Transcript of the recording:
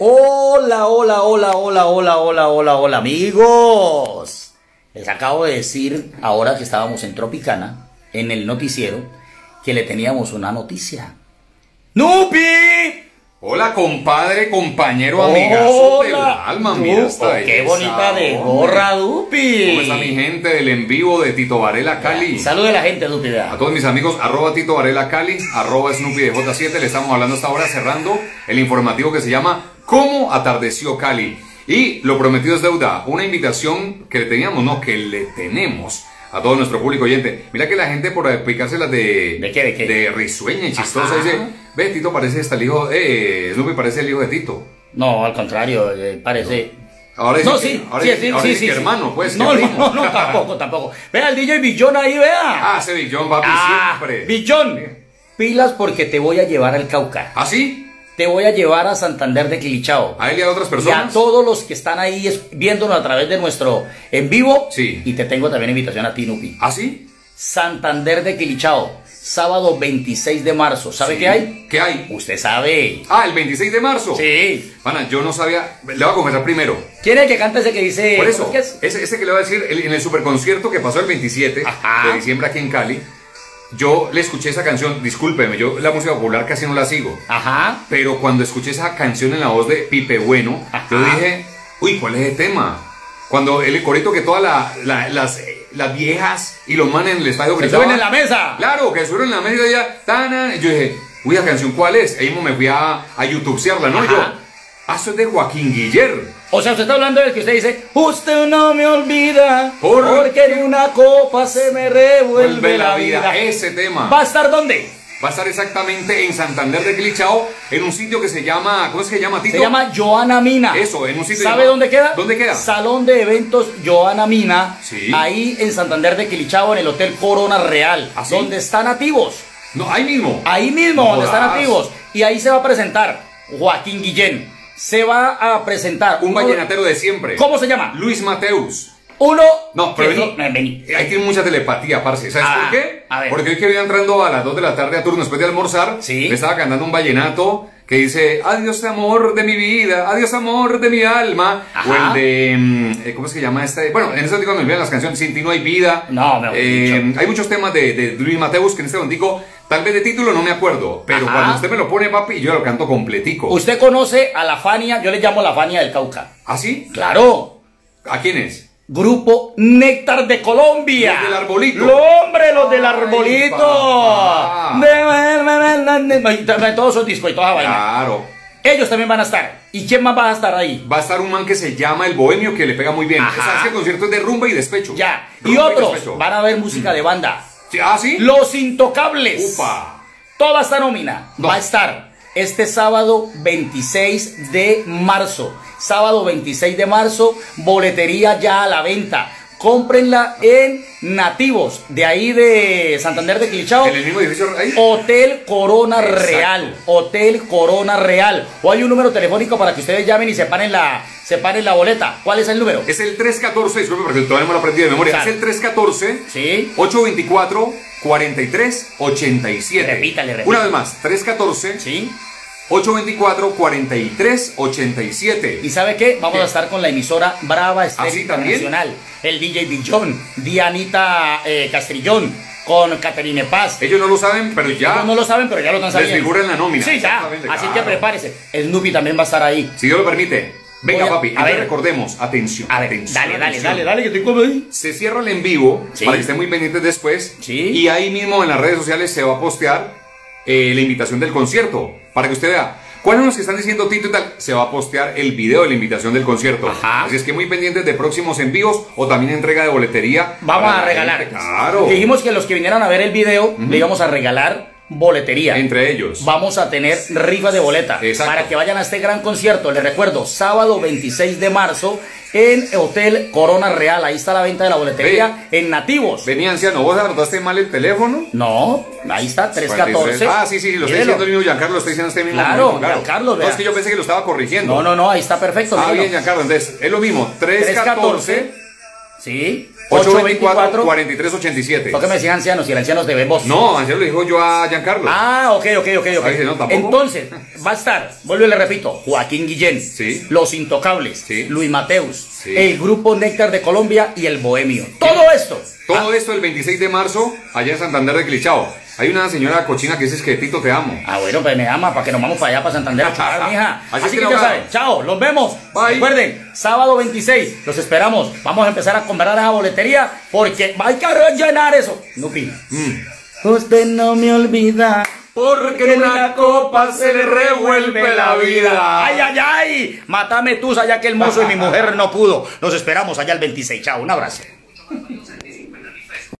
Hola, hola, hola, hola, hola, hola, hola, hola, amigos. Les acabo de decir, ahora que estábamos en Tropicana, en el noticiero, que le teníamos una noticia. ¡Nupi! Hola, compadre, compañero, amigazo del alma. Mira esta Oh, ¡Qué bonita de gorra, Dupi! ¿Cómo está mi gente del en vivo de Tito Varela Cali? Salude a la gente, Dupi. A todos mis amigos, arroba Tito Varela Cali, arroba Snoopy de J7, le estamos hablando hasta ahora cerrando el informativo que se llama ¿Cómo atardeció Cali? Y lo prometido es deuda, una invitación que le teníamos, no, que le tenemos a todo nuestro público oyente. Mira que la gente por explicárselas de... ¿De qué, de qué? De risueña y chistosa Ajá. dice, ve, Tito parece hasta el hijo, eh, Snoopy parece el hijo de Tito. No, al contrario, eh, parece... Ahora No, que- sí, ahora sí, sí, ahora sí, sí, que hermano, pues, No, no, no, no, tampoco, tampoco. Vea el DJ Billón ahí, vea. Ah, ese John, papi, Ah, siempre. Billón, pilas porque te voy a llevar al Cauca. ¿Ah, sí? Te voy a llevar a Santander de Quilichao. ¿A él y a otras Y a personas? todos los que están ahí viéndonos a través de nuestro en vivo. Sí. Y te tengo también invitación a ti, Nupi. ¿Ah, sí? Santander de Quilichao, sábado 26 de marzo. ¿Sabe Sí. qué hay? ¿Qué hay? Usted sabe. Ah, el 26 de marzo. Sí. Pana, yo no sabía. Le voy a confesar primero. ¿Quién es el que canta ese que dice? Por eso, ¿cómo es que es? ese, ese que le voy a decir, el- en el superconcierto que pasó el 27 Ajá. de diciembre aquí en Cali, yo le escuché esa canción, discúlpeme, yo la música popular casi no la sigo, Ajá. pero cuando escuché esa canción en la voz de Pipe Bueno, yo Ajá. dije, uy, ¿cuál es el tema? Cuando el corito que todas la- la- las, las viejas y los manes en el estadio gritaban. suben en la mesa. Claro, que subieron en la mesa y ya, tana, yo dije, uy, la canción cuál es? Ahí mismo me fui a, a YouTubesearla, ¿no? Y yo, Ajá. ah, eso es de Joaquín Guiller. O sea, usted está hablando del que usted dice, usted no me olvida, Por- porque en una copa se me revuelve la vida. Ese tema. ¿Va a estar dónde? Va a estar exactamente en Santander de Clichao, en un sitio que se llama, ¿cómo es que se llama, Tito? Se llama Joana Mina. Eso, en un sitio ¿Sabe llamado- dónde queda? ¿Dónde queda? Salón de eventos Joana Mina. Sí. Ahí en Santander de Quilichao, en el Hotel Corona Real. ¿Ah, sí? Donde están nativos. No, ahí mismo. Ahí mismo, No donde están nativos. Y ahí se va a presentar Joaquín Guillén. Se va a presentar Un vallenatero de siempre. ¿Cómo se llama? Luis Mateus. Uno. No, pero vení. no, vení. Ahí tiene mucha telepatía, parce. ¿Sabes Ah, por qué? a ver. Porque hoy que venía entrando a las 2 de la tarde a turno después de almorzar, Sí. me estaba cantando un vallenato que dice, adiós amor de mi vida, adiós amor de mi alma. Ajá. O el de, mm, eh, ¿cómo es que llama este? Bueno, en ese tiempo me olvidan las canciones, Sin ti no hay vida. No, mejor Eh, hay muchos temas de, de Luis Mateus que en este momento, tal vez de título no me acuerdo, pero Ajá. cuando usted me lo pone, papi, yo lo canto completico. Usted conoce a la Fania, yo le llamo la Fania del Cauca. ¿Ah, sí? Claro. ¿A quién es? Grupo Néctar de Colombia. Los del arbolito. Lo, hombre, los del arbolito. Todos esos discos y toda vaina. Claro. Ellos también van a estar. ¿Y quién más va a estar ahí? Va a estar un man que se llama El Bohemio que le pega muy bien. Ajá. O sea, es que concierto es de rumba y despecho. Ya. Y Rumba otros despecho. van a ver música de banda. Sí, ¿Ah, sí? Los Intocables. Upa. Toda esta nómina No. va a estar este sábado 26 de marzo. Sábado 26 de marzo, boletería ya a la venta. Cómprenla en Nativos, de ahí de Santander de Quilichao. En el mismo edificio ahí. Hotel Corona Exacto. Real. Hotel Corona Real. O hay un número telefónico para que ustedes llamen y separen la, separen la boleta. ¿Cuál es el número? Es el 314, disculpe porque todavía no me lo aprendí de memoria. Es el 314 Sí. 824 43 87. Repítale, repítale. Una vez más, 314 Sí. 824 43 87. ¿Y sabe qué? Vamos ¿Qué? a estar con la emisora Brava Estéreo ¿Ah, también? Internacional. El DJ Billón, Dianita eh, Castrillón, con Caterine Paz. Ellos no lo saben, pero ya. Ellos no lo saben, pero ya lo están Les sabiendo. figura en la nómina. Sí, ya. Así que prepárese. Snoopy también va a estar ahí. Si Dios lo permite. Venga, a- papi. a ver. recordemos. Atención. A ver, atención, dale, dale, atención. dale, dale, que estoy como ahí. Se cierra el en vivo Sí. para que estén muy pendientes después. Sí. Y ahí mismo en las redes sociales se va a postear eh, la invitación del concierto. Para que usted vea. ¿Cuáles son los que están diciendo Tito y tal? Se va a postear el video de la invitación del concierto. Ajá. Así es que muy pendientes de próximos envíos o también entrega de boletería. Vamos a la regalar. Claro. Dijimos que los que vinieran a ver el video le íbamos a regalar boletería. Entre ellos. Vamos a tener rifa de boleta Exacto. para que vayan a este gran concierto. Les recuerdo, sábado 26 de marzo en Hotel Corona Real. Ahí está la venta de la boletería en Nativos. Venía anciano, ¿vos anotaste mal el teléfono? No, ahí está, 314. Ah, sí, sí, lo está diciendo el mismo Giancarlo, lo está diciendo este mismo Claro, momento, Giancarlo, No, es que yo pensé que lo estaba corrigiendo. No, no, no, ahí está perfecto. Ah, bien, Giancarlo, entonces, es lo mismo, 314 Sí. 824-4387. ¿Por qué me decían ancianos? Y el ancianos debemos. No, anciano lo dijo yo a Giancarlo. Ah, ok, ok, ok, ok. Ahí dice, no, tampoco. Entonces, va a estar, vuelvo y le repito, Joaquín Guillén, Sí. Los Intocables, Sí. Luis Mateus, Sí. el Grupo Néctar de Colombia y el Bohemio. Todo esto. Todo esto el 26 de marzo, allá en Santander de Clichao. Hay una señora cochina que dice que Tito te amo. Ah, bueno, pues me ama para que nos vamos para allá, para Santander a chutar, mija. Así Así, que ya saben, chao, los vemos. Bye. Recuerden, sábado 26, los esperamos. Vamos a empezar a comprar esa boletería porque hay que llenar eso. Nupi. Mm. Usted no me olvida. Porque en una copa se le revuelve la vida. Ay, ay, ay. Mátame tú, ya que el mozo y mi mujer no pudo. Los esperamos allá el 26. Chao, un abrazo.